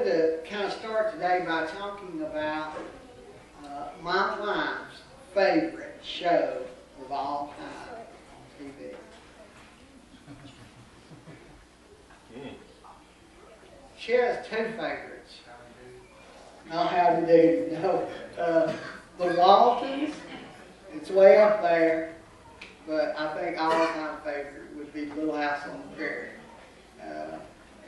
wanted to kind of start today by talking about uh, my wife's favorite show of all time on TV. She has two favorites. Know how to do, know, uh, the Waltons, it's way up there, but I think all-time favorite would be Little House on the Prairie. Uh,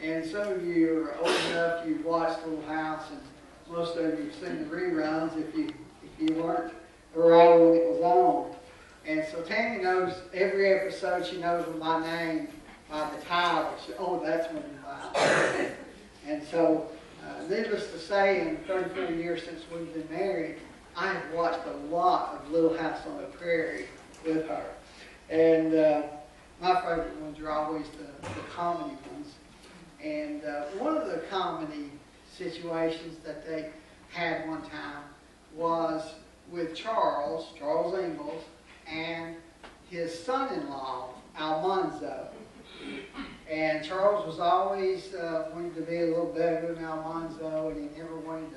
and some of you are old enough, you've watched Little House, and most of you have seen the reruns if you if you weren't around when it was on. And so Tammy knows every episode. She knows by name, by the title. She, oh, that's when wow. And so, uh, needless to say, in 34 years since we've been married, I have watched a lot of Little House on the Prairie with her. And uh, my favorite ones are always the, the comedy ones. And uh, one of the comedy situations that they had one time was with Charles, Charles Ingalls, and his son-in-law, Almanzo. And Charles was always uh, wanting to be a little better than Almanzo, and he never wanted to,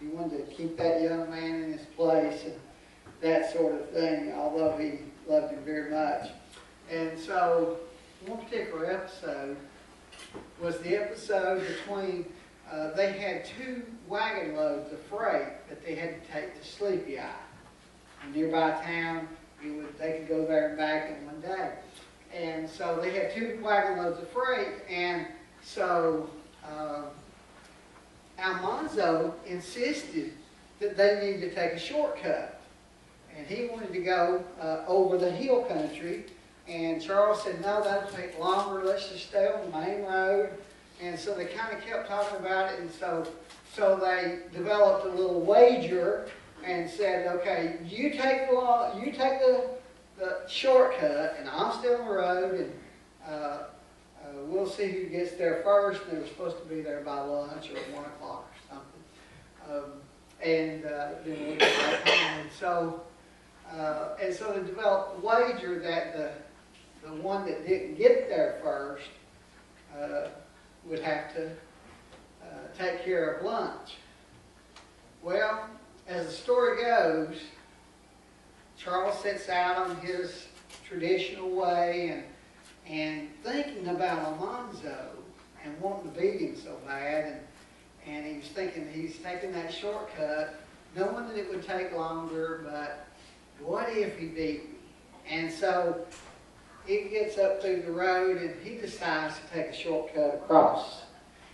he wanted to keep that young man in his place and that sort of thing, although he loved him very much. And so, one particular episode was the episode between, uh, they had two wagon loads of freight that they had to take to Sleepy Eye. A nearby town, you would, they could go there and back in one day. And so they had two wagon loads of freight, and so uh, Almanzo insisted that they needed to take a shortcut. And he wanted to go uh, over the hill country, and Charles said, no, that'll take longer, let's just stay on the main road. And so they kind of kept talking about it, and so, so they developed a little wager and said, okay, you take the, you take the the shortcut, and I'm still on the road, and uh, uh, we'll see who gets there first. They were supposed to be there by lunch or 1 o'clock or something. Um, and uh, then we home. And so, uh, and so they developed a wager that the, the one that didn't get there first uh, would have to uh, take care of lunch. Well, as the story goes, Charles sets out on his traditional way and and thinking about Almanzo and wanting to beat him so bad and and he was thinking he's taking that shortcut, knowing that it would take longer, but what if he beat me? And so he gets up through the road and he decides to take a shortcut across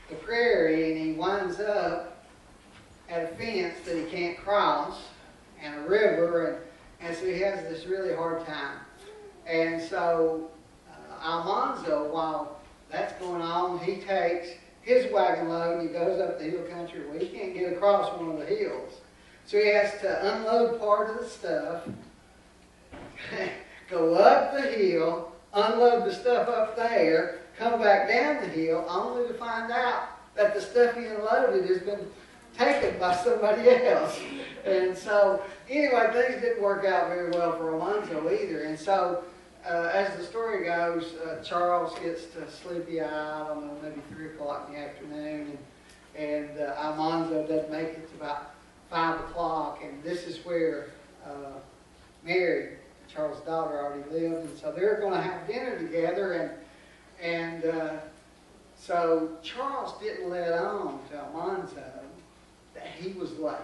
the prairie and he winds up at a fence that he can't cross and a river and and so he has this really hard time. And so uh, Almanzo, while that's going on, he takes his wagon load and he goes up the hill country. where he can't get across one of the hills. So he has to unload part of the stuff, go up the hill, unload the stuff up there, come back down the hill, only to find out that the stuff he unloaded has been taken by somebody else. And so, anyway, things didn't work out very well for Alonzo either. And so, uh, as the story goes, uh, Charles gets to Sleepy Eye, I don't know, maybe 3 o'clock in the afternoon, and, and uh, Almanzo doesn't make it to about 5 o'clock, and this is where uh, Mary, Charles' daughter, already lived, and so they're going to have dinner together, and, and uh, so Charles didn't let on to Almanzo that he was late.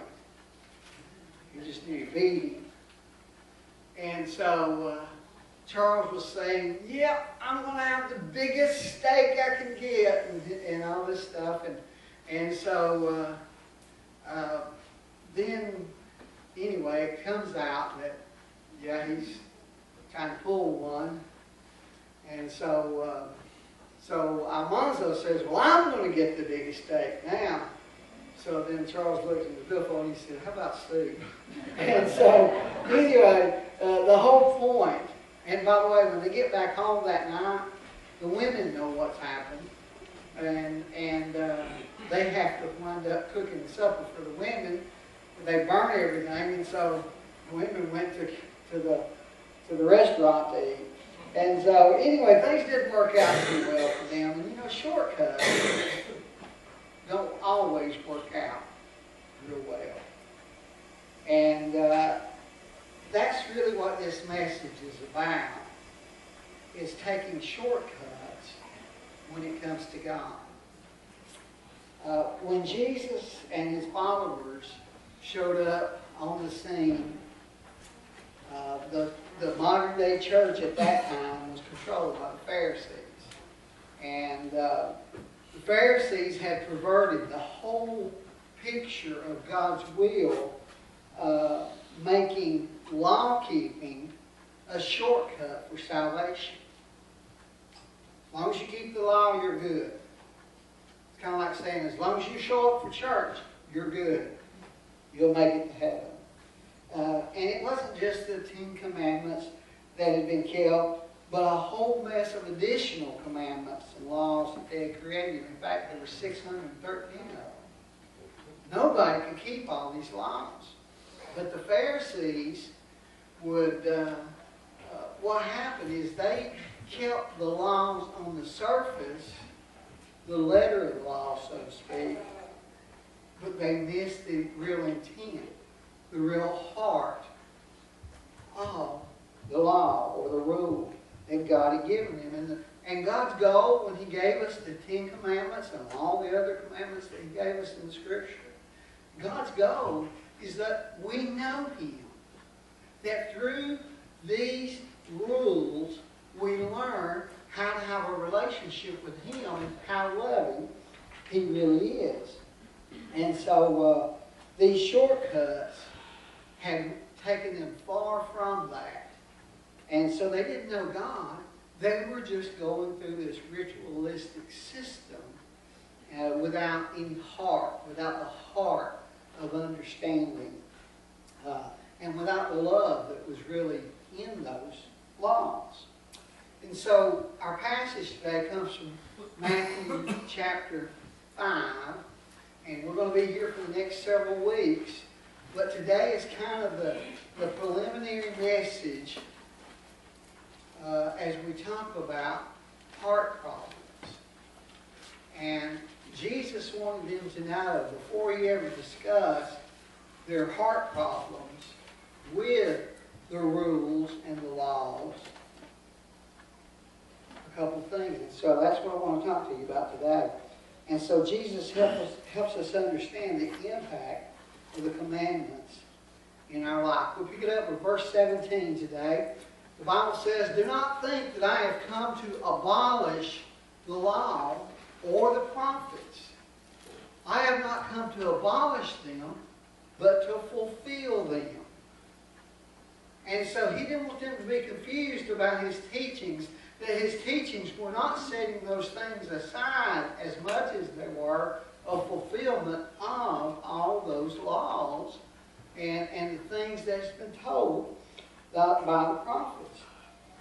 He just knew he beat him. And so uh, Charles was saying, yep, I'm going to have the biggest steak I can get and, and all this stuff. And, and so uh, uh, then, anyway, it comes out that, yeah, he's trying to pull one. And so, uh, so Almanzo says, well, I'm going to get the biggest steak now. So then Charles looked at the billfold and he said, how about Steve? and so anyway, uh, the whole point, and by the way, when they get back home that night, the women know what's happened. And, and uh, they have to wind up cooking the supper for the women. They burn everything, and so the women went to, to, the, to the restaurant to eat. And so, anyway, things didn't work out too well for them. And, you know, shortcuts don't always work out real well. And uh, that's really what this message is about, is taking shortcuts when it comes to God. Uh, when Jesus and his followers showed up on the scene, uh, the, the modern day church at that time was controlled by the Pharisees. And uh, the Pharisees had perverted the whole picture of God's will, uh, making law keeping a shortcut for salvation. As long as you keep the law, you're good. It's kind of like saying, as long as you show up for church, you're good. You'll make it to heaven. Wasn't just the Ten Commandments that had been kept, but a whole mess of additional commandments and laws that they had created. In fact, there were 613 of them. Nobody could keep all these laws. But the Pharisees would, uh, uh, what happened is they kept the laws on the surface, the letter of the law, so to speak, but they missed the real intent, the real heart of the law or the rule that God had given them. And, the, and God's goal when He gave us the Ten Commandments and all the other commandments that He gave us in the Scripture, God's goal is that we know Him. That through these rules, we learn how to have a relationship with Him and how loving He really is. And so uh, these shortcuts had taken them far from that. And so they didn't know God. They were just going through this ritualistic system uh, without any heart, without the heart of understanding, uh, and without the love that was really in those laws. And so our passage today comes from Matthew chapter 5, and we're going to be here for the next several weeks. But today is kind of the, the preliminary message uh, as we talk about heart problems. And Jesus wanted them to know before he ever discussed their heart problems with the rules and the laws, a couple things. And so that's what I want to talk to you about today. And so Jesus help us, helps us understand the impact of the commandments in our life. We'll pick it up with verse 17 today. The Bible says, Do not think that I have come to abolish the law or the prophets. I have not come to abolish them, but to fulfill them. And so he didn't want them to be confused about his teachings, that his teachings were not setting those things aside as much as they were a fulfillment of all those laws and, and the things that's been told by, by the prophets.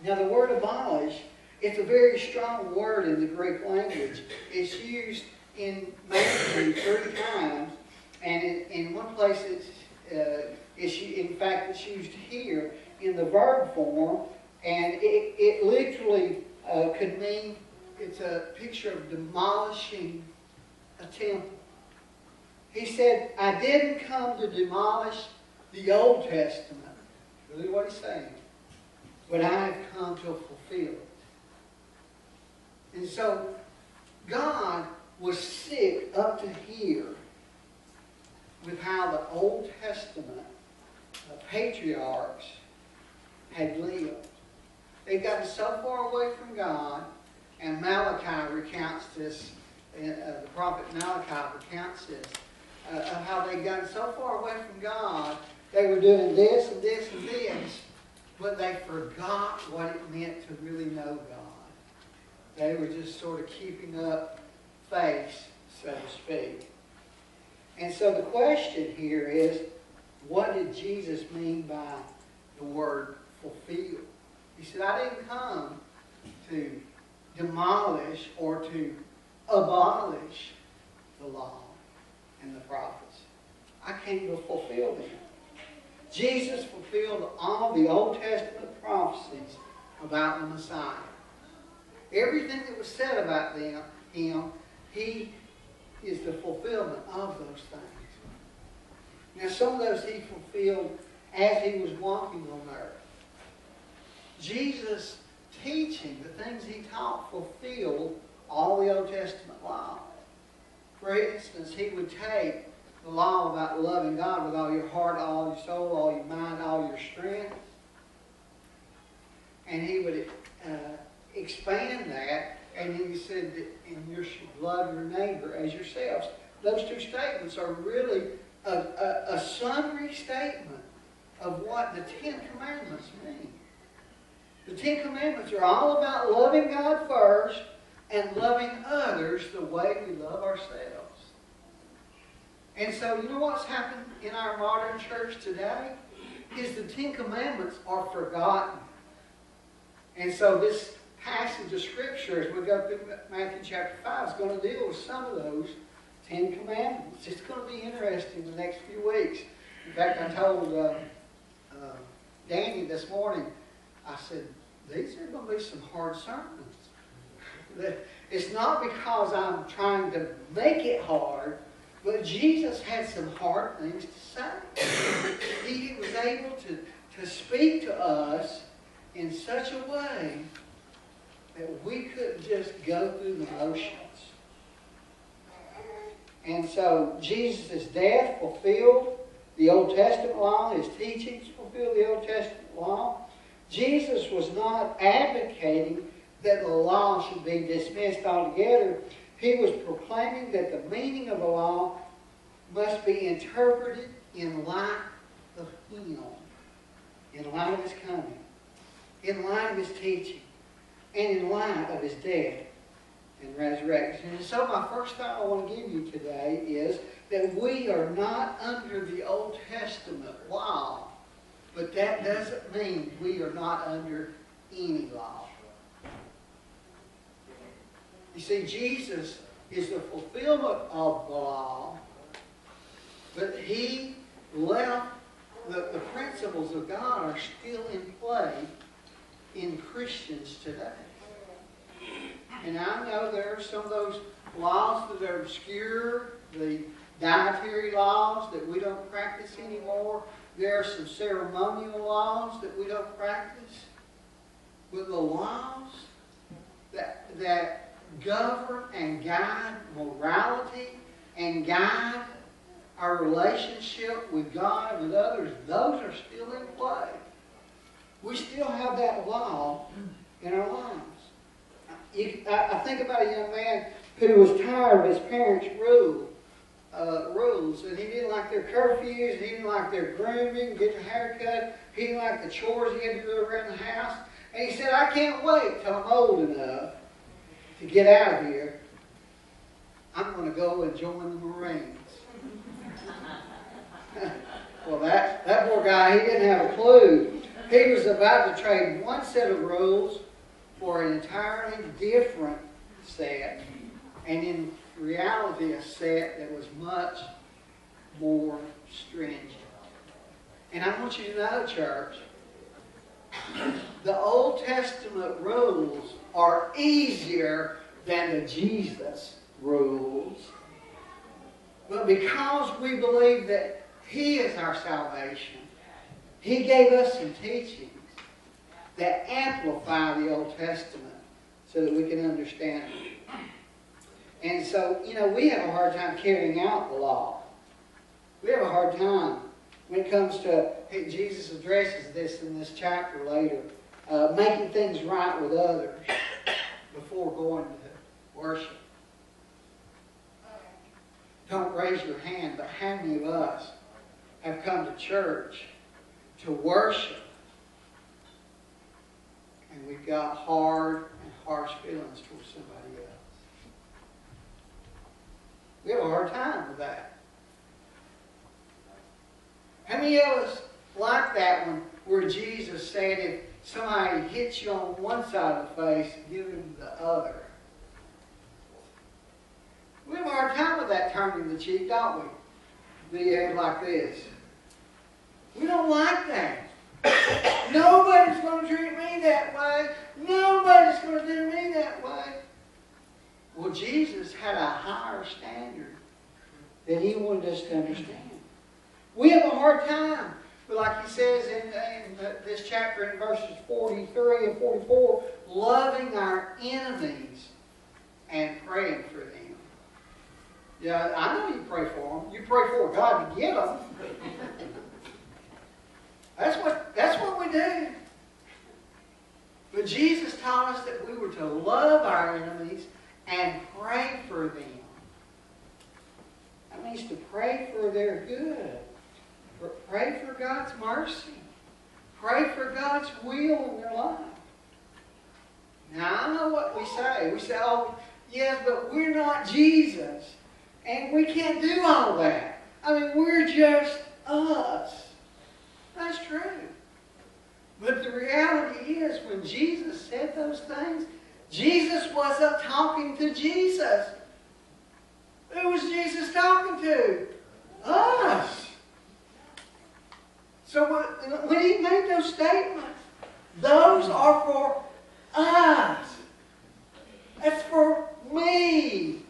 Now the word abolish, it's a very strong word in the Greek language. It's used in Matthew three times, and in, in one place it's, uh, it's, in fact, it's used here in the verb form, and it, it literally uh, could mean, it's a picture of demolishing a temple. He said, I didn't come to demolish the Old Testament. Really what he's saying. But I have come to fulfill it. And so, God was sick up to here with how the Old Testament uh, patriarchs had lived. They'd gotten so far away from God, and Malachi recounts this, uh, the prophet Malachi recounts this, uh, of how they'd gotten so far away from God, they were doing this and this and this, but they forgot what it meant to really know God. They were just sort of keeping up face, so to speak. And so the question here is, what did Jesus mean by the word fulfill? He said, I didn't come to demolish or to abolish the law and the prophets. I came to fulfill them. Jesus fulfilled all the Old Testament prophecies about the Messiah. Everything that was said about them, him, he is the fulfillment of those things. Now, some of those he fulfilled as he was walking on earth. Jesus' teaching, the things he taught, fulfilled all the Old Testament law. For instance, he would take the law about loving God with all your heart, all your soul, all your mind, all your strength, and he would uh, expand that, and he said and you should love your neighbor as yourselves. Those two statements are really a, a, a summary statement of what the Ten Commandments mean. The Ten Commandments are all about loving God first and loving others the way we love ourselves. And so, you know what's happened in our modern church today? Is the Ten Commandments are forgotten. And so this passage of Scripture, as we go through Matthew chapter 5, is going to deal with some of those Ten Commandments. It's going to be interesting the next few weeks. In fact, I told uh, uh, Danny this morning, I said, these are going to be some hard sermons. It's not because I'm trying to make it hard, but Jesus had some hard things to say. He was able to, to speak to us in such a way that we couldn't just go through the motions. And so Jesus' death fulfilled the Old Testament law, his teachings fulfilled the Old Testament law. Jesus was not advocating that the law should be dismissed altogether. He was proclaiming that the meaning of the law must be interpreted in light of Him, in light of His coming, in light of His teaching and in light of his death and resurrection. And so my first thought I want to give you today is that we are not under the Old Testament law, but that doesn't mean we are not under any law. You see, Jesus is the fulfillment of the law, but he left the, the principles of God are still in play in Christians today. And I know there are some of those laws that are obscure, the dietary laws that we don't practice anymore. There are some ceremonial laws that we don't practice. But the laws that, that govern and guide morality and guide our relationship with God and with others, those are still in play. We still have that law in our lives. I, think about a young man who was tired of his parents' rule, uh, rules, and he didn't like their curfews, he didn't like their grooming, get a haircut, he didn't like the chores he had to do around the house. And he said, I can't wait till I'm old enough to get out of here. I'm going to go and join the Marines. well, that, that poor guy, he didn't have a clue he was about to trade one set of rules for an entirely different set, and in reality, a set that was much more stringent. And I want you to know, church, the Old Testament rules are easier than the Jesus rules. But because we believe that He is our salvation, he gave us some teachings that amplify the Old Testament so that we can understand it. And so, you know, we have a hard time carrying out the law. We have a hard time when it comes to, hey, Jesus addresses this in this chapter later, uh, making things right with others before going to worship. Don't raise your hand, but how many of us have come to church to worship. And we've got hard and harsh feelings towards somebody else. We have a hard time with that. How many of us like that one where Jesus said if somebody hits you on one side of the face, give him the other? We have a hard time with that turning the cheek, don't we? The like this. We don't like that. Nobody's going to treat me that way. Nobody's going to do me that way. Well, Jesus had a higher standard that he wanted us to understand. We have a hard time, but like he says in, in uh, this chapter in verses 43 and 44, loving our enemies and praying for them. Yeah, I know you pray for them. You pray for God to get them. That's what, that's what we do. But Jesus taught us that we were to love our enemies and pray for them. That means to pray for their good. Pray for God's mercy. Pray for God's will in their life. Now, I know what we say. We say, oh, yes, but we're not Jesus. And we can't do all that. I mean, we're just us. That's true. But the reality is, when Jesus said those things, Jesus wasn't talking to Jesus. Who was Jesus talking to? Us. So when he made those statements, those are for us. That's for me.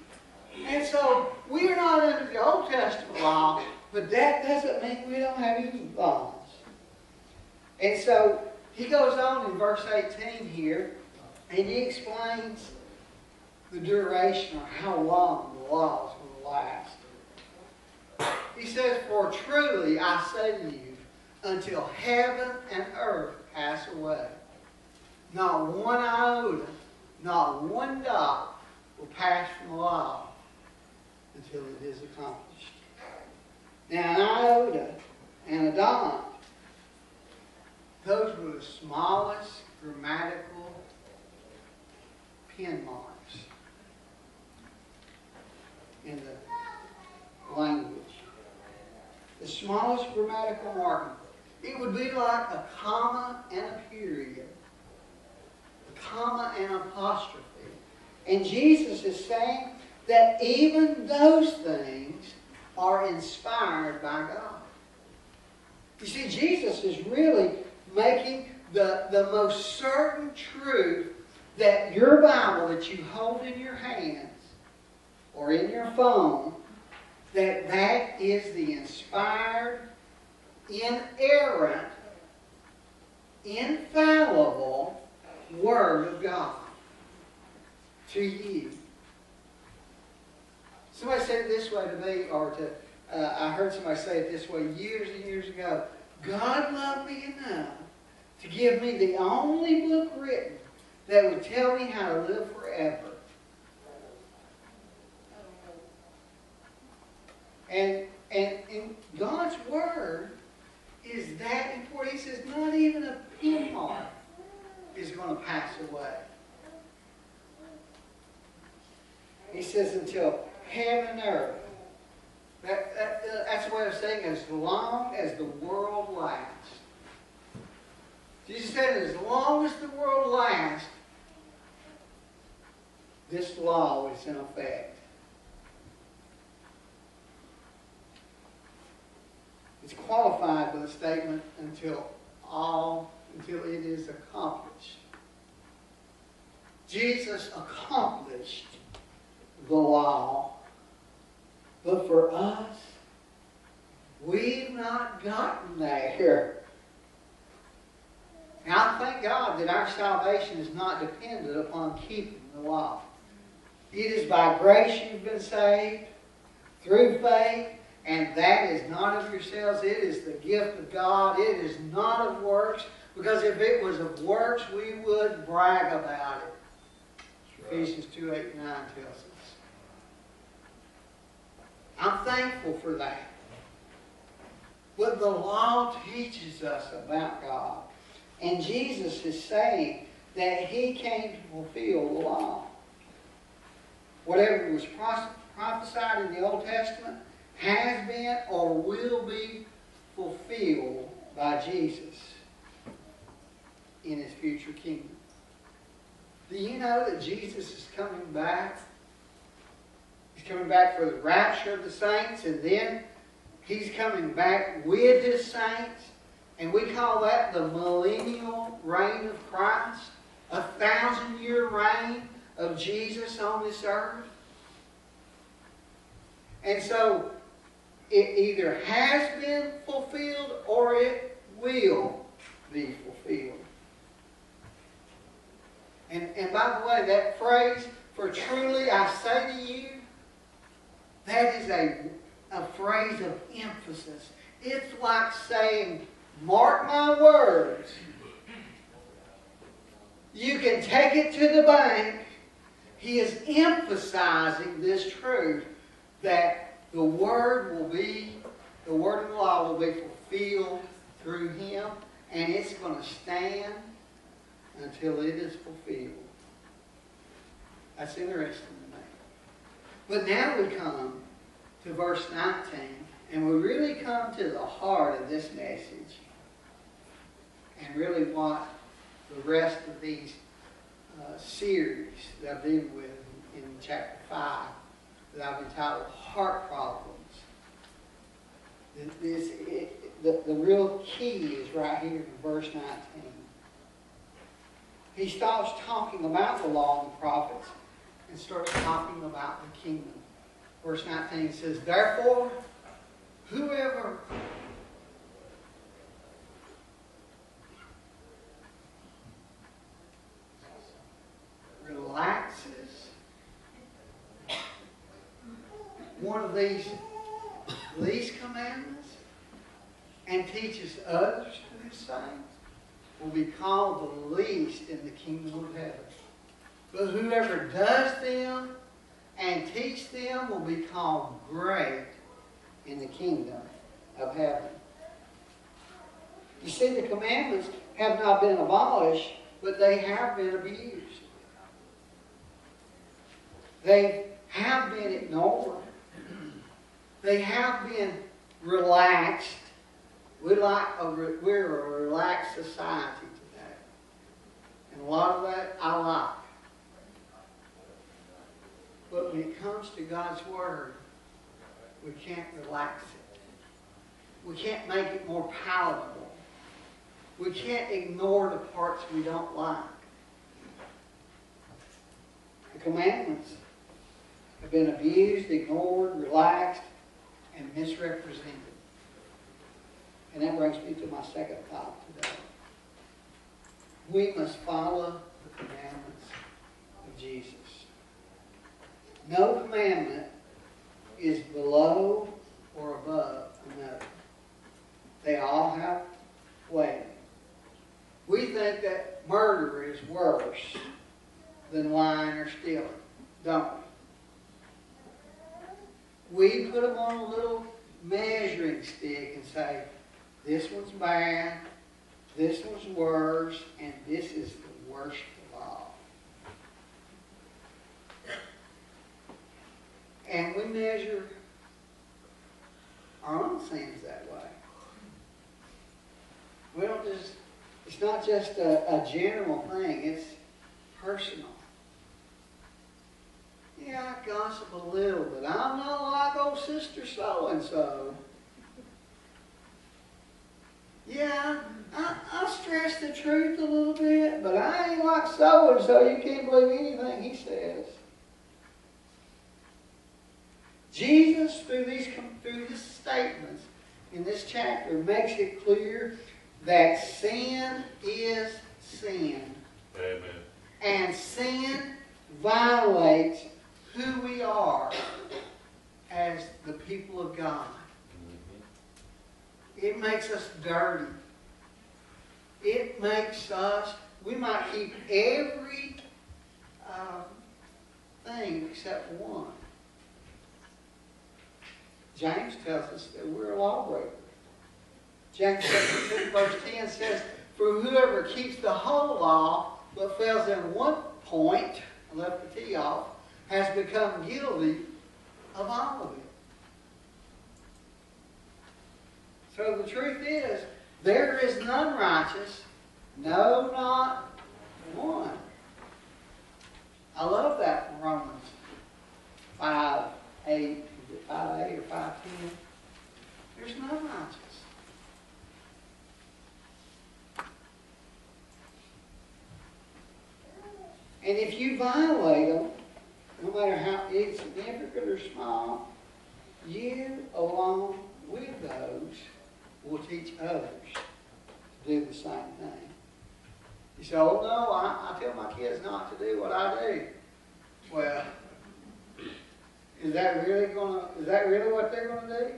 And so we are not under the Old Testament law, but that doesn't mean we don't have any laws. And so he goes on in verse 18 here, and he explains the duration or how long the laws will last. He says, For truly I say to you, until heaven and earth pass away, not one iota, not one dot will pass from the law until it is accomplished. Now, an iota and a dot those were the smallest grammatical pen marks in the language. The smallest grammatical marking. It would be like a comma and a period. A comma and apostrophe. And Jesus is saying that even those things are inspired by God. You see, Jesus is really making the, the most certain truth that your Bible that you hold in your hands or in your phone, that that is the inspired, inerrant, infallible Word of God to you. Somebody said it this way to me, or to uh, I heard somebody say it this way years and years ago. God loved me enough to give me the only book written that would tell me how to live forever. And, and, and God's Word is that important. He says not even a pin mark is going to pass away. He says until heaven and earth. That, that, that's a way of saying as long as the world lasts. Jesus said, as long as the world lasts, this law is in effect. It's qualified by the statement until all, until it is accomplished. Jesus accomplished the law, but for us, we've not gotten there. And I thank God that our salvation is not dependent upon keeping the law. It is by grace you've been saved through faith, and that is not of yourselves. It is the gift of God. It is not of works, because if it was of works, we would brag about it. Ephesians 2 8 9 tells us. I'm thankful for that. But the law teaches us about God. And Jesus is saying that he came to fulfill the law. Whatever was prophesied in the Old Testament has been or will be fulfilled by Jesus in his future kingdom. Do you know that Jesus is coming back? He's coming back for the rapture of the saints, and then he's coming back with his saints and we call that the millennial reign of Christ, a thousand year reign of Jesus on this earth. And so it either has been fulfilled or it will be fulfilled. And, and by the way, that phrase, for truly I say to you, that is a, a phrase of emphasis. It's like saying, mark my words. You can take it to the bank. He is emphasizing this truth that the word will be, the word of the law will be fulfilled through him, and it's going to stand until it is fulfilled. That's interesting to me. But now we come to verse 19, and we really come to the heart of this message, and really what the rest of these uh, series that I've been with in chapter 5 that I've entitled Heart Problems. This, it, the, the real key is right here in verse 19. He stops talking about the law and the prophets and starts talking about the kingdom. Verse 19 says, Therefore, whoever one of these least commandments and teaches others to do the same will be called the least in the kingdom of heaven. But whoever does them and teach them will be called great in the kingdom of heaven. You see, the commandments have not been abolished, but they have been abused. They have been ignored. They have been relaxed. We like a, we're a relaxed society today. And a lot of that I like. But when it comes to God's Word, we can't relax it. We can't make it more palatable. We can't ignore the parts we don't like. The commandments have been abused, ignored, relaxed, and misrepresented. And that brings me to my second thought today. We must follow the commandments of Jesus. No commandment is below or above another. They all have weight. We think that murder is worse than lying or stealing, don't we? We put them on a little measuring stick and say, this one's bad, this one's worse, and this is the worst of all. And we measure our own sins that way. We don't just, it's not just a, a general thing, it's personal. Yeah, I gossip a little, but I'm not like old sister so-and-so. Yeah, I, I stress the truth a little bit, but I ain't like so-and-so. You can't believe anything he says. Jesus, through these through his statements in this chapter, makes it clear that sin is sin. Amen. And sin violates who we are as the people of God. It makes us dirty. It makes us, we might keep every uh, thing except one. James tells us that we're a lawbreaker. James chapter 2, verse 10 says, For whoever keeps the whole law but fails in one point, I left the T off, has become guilty of all of it. So the truth is, there is none righteous, no, not one. I love that Romans 5, 8, 5, 8 or 5, 10? There's none righteous. And if you violate them, no matter how insignificant or small, you, along with those, will teach others to do the same thing. You say, oh no, I, I tell my kids not to do what I do. Well, is that really gonna, is that really what they're gonna do?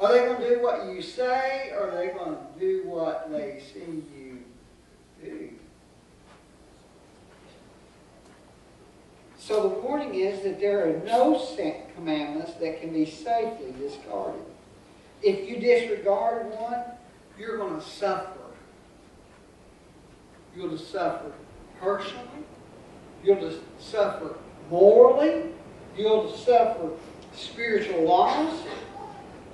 Are they gonna do what you say, or are they gonna do what they see you do? So the warning is that there are no commandments that can be safely discarded. If you disregard one, you're going to suffer. You'll suffer personally. You'll just suffer morally. You'll suffer spiritual loss.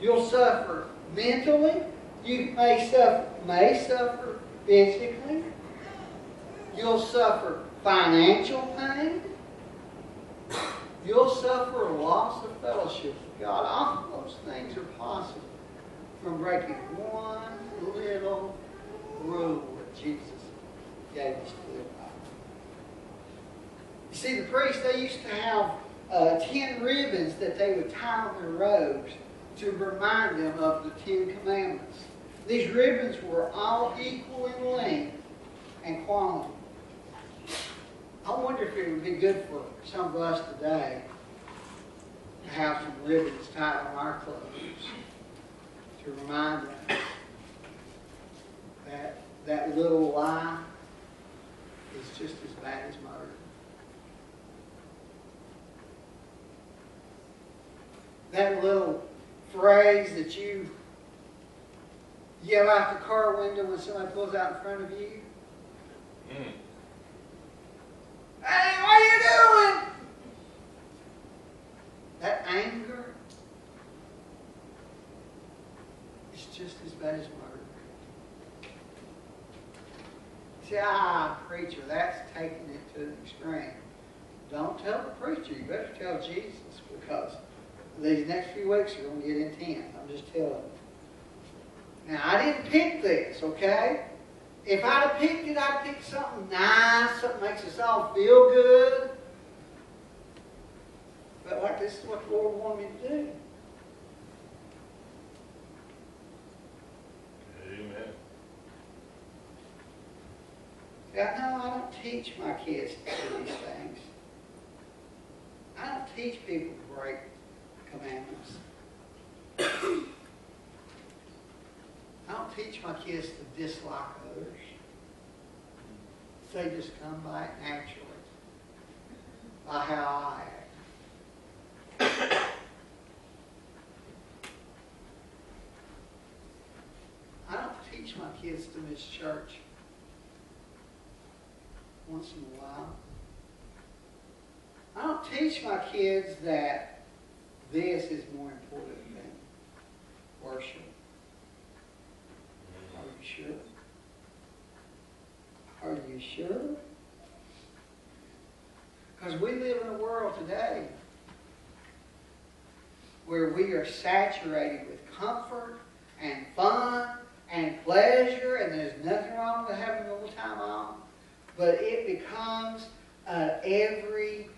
You'll suffer mentally. You may suffer, may suffer physically. You'll suffer financial pain. You'll suffer a loss of fellowship with God. All those things are possible from breaking one little rule that Jesus gave us to live by. You see, the priests, they used to have uh, ten ribbons that they would tie on their robes to remind them of the Ten Commandments. These ribbons were all equal in length and quality. I wonder if it would be good for some of us today to have some ribbons tied on our clothes to remind us that that little lie is just as bad as murder. That little phrase that you yell out the car window when somebody pulls out in front of you. Mm. Hey, what are you doing? That anger is just as bad as murder. See, ah, preacher, that's taking it to the extreme. Don't tell the preacher. You better tell Jesus because these next few weeks are going to get intense. I'm just telling you. Now, I didn't pick this, okay? If I'd have picked it, I'd pick something nice, something makes us all feel good. But like this is what the Lord wanted me to do. Amen. Yeah, no, I don't teach my kids to do these things. I don't teach people to break commandments. I don't teach my kids to dislike others. They just come by naturally, by how I act. I don't teach my kids to miss church once in a while. I don't teach my kids that this is more important than worship. Are you sure? Are you sure? Because we live in a world today where we are saturated with comfort and fun and pleasure, and there's nothing wrong with having a little time off, but it becomes uh, every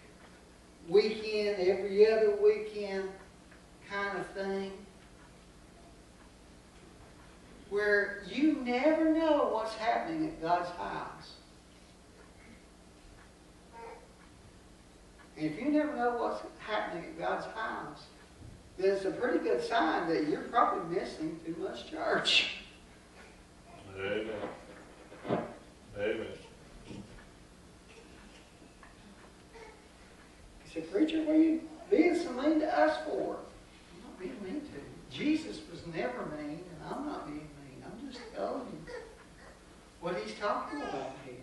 weekend, every other weekend kind of thing where you never know what's happening at God's house. And if you never know what's happening at God's house, then it's a pretty good sign that you're probably missing too much church. Amen. Amen. He said, Preacher, what are you being so mean to us for? I'm not being mean to. Jesus was never mean, and I'm not being mean. I'm just telling you what he's talking about here.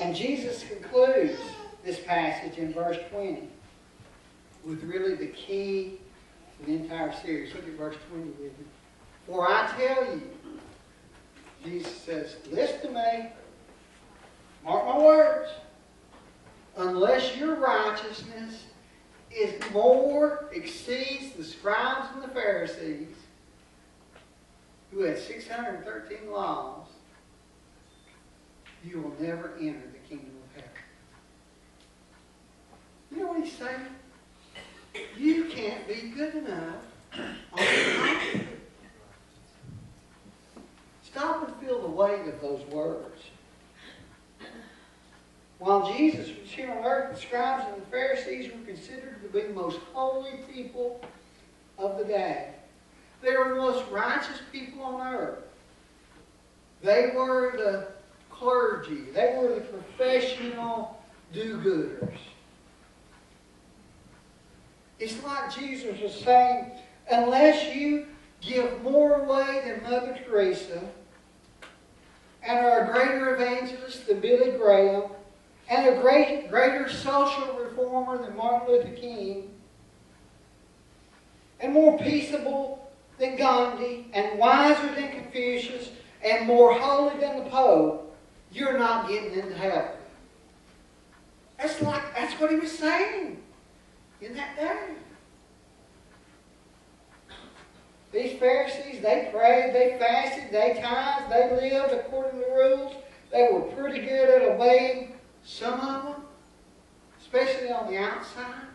And Jesus concludes this passage in verse 20 with really the key to the entire series. Look at verse 20 with me. For I tell you, Jesus says, listen to me. Mark my words. Unless your righteousness is more, exceeds the scribes and the Pharisees, who had 613 laws, you will never enter the kingdom of heaven. You know what he's saying? You can't be good enough on your own. Stop and feel the weight of those words. While Jesus was here on earth, the scribes and the Pharisees were considered to be the most holy people of the day. They were the most righteous people on earth. They were the clergy. They were the professional do-gooders. It's like Jesus was saying, unless you give more away than Mother Teresa, and are a greater evangelist than Billy Graham, and a great, greater social reformer than Martin Luther King, and more peaceable than Gandhi, and wiser than Confucius, and more holy than the Pope, you're not getting into heaven. That's like that's what he was saying in that day. These Pharisees, they prayed, they fasted, they tithed, they lived according to the rules. They were pretty good at obeying some of them, especially on the outside.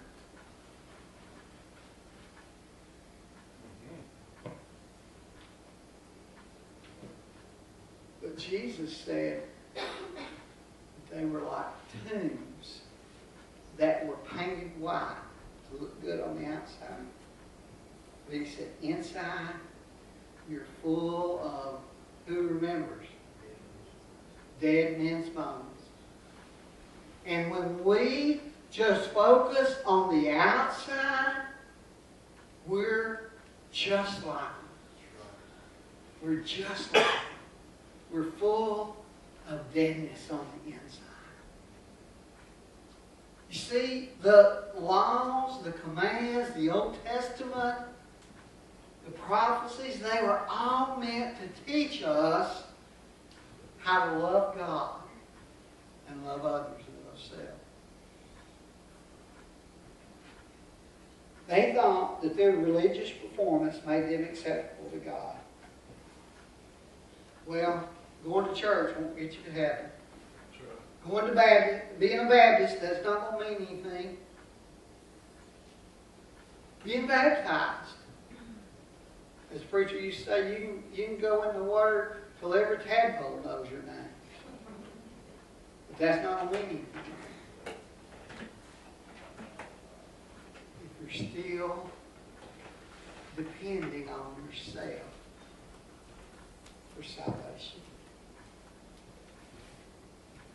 But Jesus said they were like tombs that were painted white to look good on the outside. But he said, inside, you're full of, who remembers? Dead men's bones. And when we just focus on the outside, we're just like. We're just like. We're full of deadness on the inside. You see, the laws, the commands, the Old Testament, the prophecies, they were all meant to teach us how to love God and love others as ourselves. They thought that their religious performance made them acceptable to God. Well, going to church won't get you to heaven. Going to Baptist, being a Baptist, that's not going to mean anything. Being baptized. As the preacher used to say, you can, you can go in the water till every tadpole knows your name. But that's not going to mean anything. If you're still depending on yourself for salvation.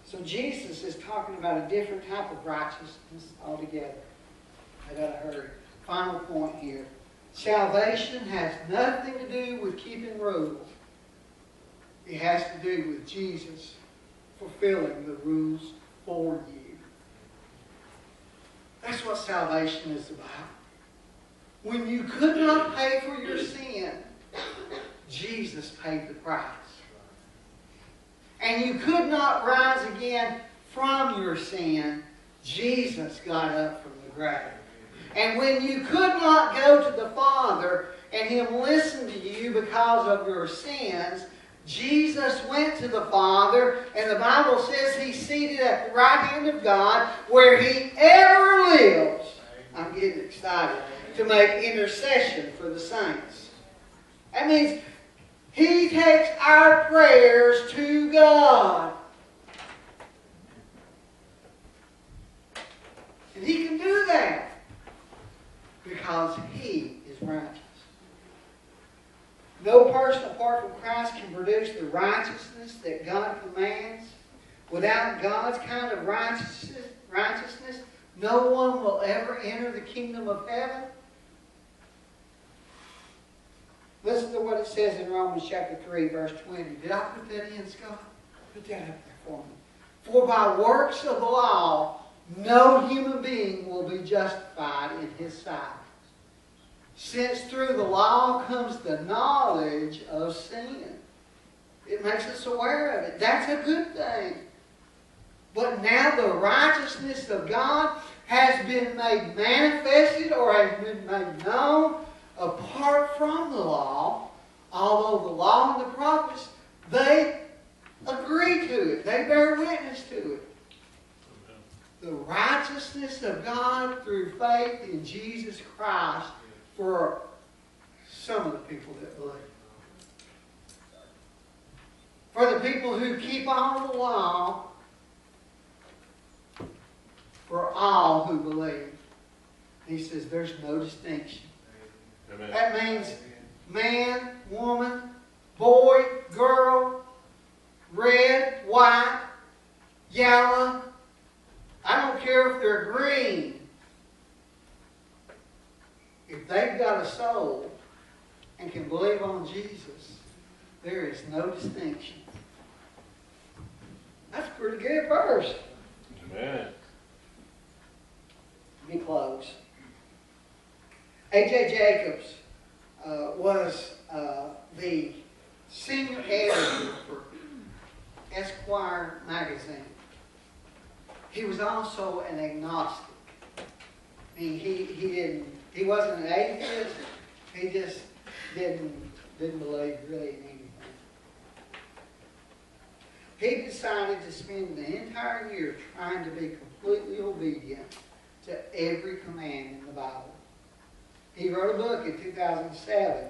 So Jesus is talking about a different type of righteousness altogether. I got to hurry. Final point here. Salvation has nothing to do with keeping rules. It has to do with Jesus fulfilling the rules for you. That's what salvation is about. When you could not pay for your sin, Jesus paid the price. And you could not rise again from your sin, Jesus got up from the grave. And when you could not go to the Father and Him listen to you because of your sins, Jesus went to the Father, and the Bible says He's seated at the right hand of God where He ever lives. I'm getting excited to make intercession for the saints. That means He takes our prayers to God. And He can do that because He is righteous. No person apart from Christ can produce the righteousness that God commands. Without God's kind of righteousness, righteousness, no one will ever enter the kingdom of heaven. Listen to what it says in Romans chapter 3, verse 20. Did I put that in, Scott? Put that up there for me. For by works of the law, no human being will be justified in his sight. Since through the law comes the knowledge of sin. It makes us aware of it. That's a good thing. But now the righteousness of God has been made manifested or has been made known apart from the law. Although the law and the prophets, they agree to it. They bear witness to it. The righteousness of God through faith in Jesus Christ for some of the people that believe. For the people who keep on the law, for all who believe. He says there's no distinction. Amen. That means man, woman, boy, girl, red, white, yellow. I don't care if they're green. If they've got a soul and can believe on Jesus, there is no distinction. That's a pretty good verse. Amen. Be close. A.J. Jacobs uh, was uh, the senior editor for Esquire magazine. He was also an agnostic. He, he, he didn't he wasn't an atheist. He just didn't didn't believe really in anything. He decided to spend the entire year trying to be completely obedient to every command in the Bible. He wrote a book in 2007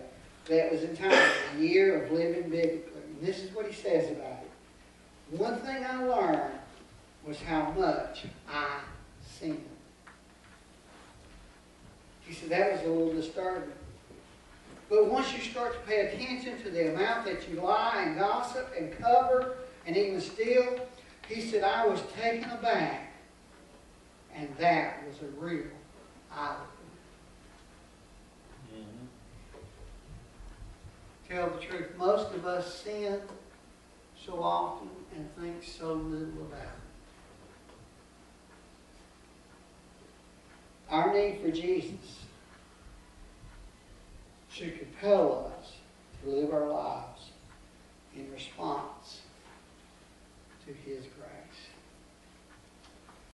that was entitled The Year of Living Biblically. And this is what he says about it. One thing I learned was how much I sinned. He said that was a little disturbing. But once you start to pay attention to the amount that you lie and gossip and cover and even steal, he said, I was taken aback. And that was a real eye Mhm. Tell the truth, most of us sin so often and think so little about it. Our need for Jesus should compel us to live our lives in response to His grace.